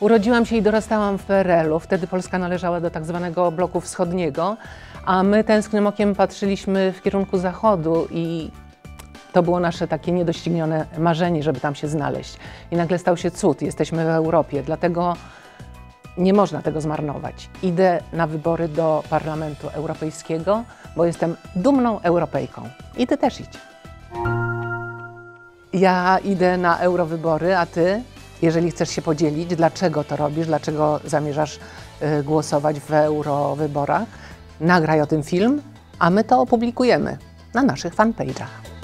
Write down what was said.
Urodziłam się i dorastałam w PRL-u. Wtedy Polska należała do tak zwanego bloku wschodniego, a my tęsknym okiem patrzyliśmy w kierunku zachodu i to było nasze takie niedoścignione marzenie, żeby tam się znaleźć. I nagle stał się cud, jesteśmy w Europie, dlatego nie można tego zmarnować. Idę na wybory do Parlamentu Europejskiego, bo jestem dumną Europejką. I ty też idź. Ja idę na eurowybory, a ty, jeżeli chcesz się podzielić, dlaczego to robisz, dlaczego zamierzasz y, głosować w eurowyborach, nagraj o tym film, a my to opublikujemy na naszych fanpage'ach.